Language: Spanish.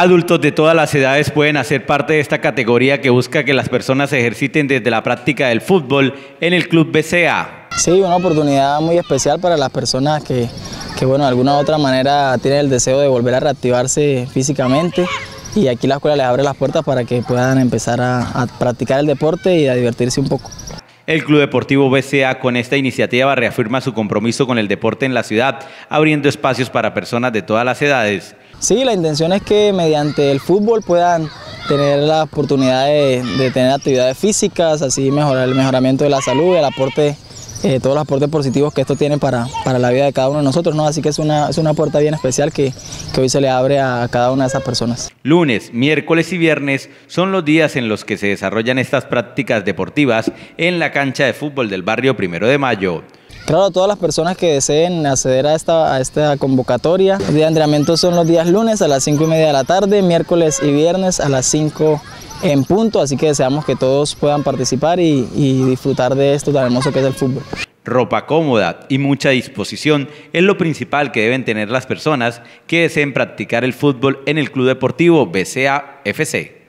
Adultos de todas las edades pueden hacer parte de esta categoría que busca que las personas se ejerciten desde la práctica del fútbol en el Club BCA. Sí, una oportunidad muy especial para las personas que, que bueno, de alguna u otra manera tienen el deseo de volver a reactivarse físicamente y aquí la escuela les abre las puertas para que puedan empezar a, a practicar el deporte y a divertirse un poco. El Club Deportivo BCA con esta iniciativa reafirma su compromiso con el deporte en la ciudad, abriendo espacios para personas de todas las edades. Sí, la intención es que mediante el fútbol puedan tener la oportunidad de, de tener actividades físicas, así mejorar el mejoramiento de la salud, el aporte eh, todos los aportes positivos que esto tiene para, para, la vida de cada uno de nosotros, ¿no? Así que es una, es una puerta bien especial que, que hoy se le abre a cada una de esas personas. Lunes, miércoles y viernes son los días en los que se desarrollan estas prácticas deportivas en la cancha de fútbol del barrio Primero de Mayo. Claro, todas las personas que deseen acceder a esta, a convocatoria, los días de entrenamiento son los días lunes a las 5 y media de la tarde, miércoles y viernes a las 5 en punto, así que deseamos que todos puedan participar y, y disfrutar de esto tan hermoso que es el fútbol. Ropa cómoda y mucha disposición es lo principal que deben tener las personas que deseen practicar el fútbol en el Club Deportivo BCA FC.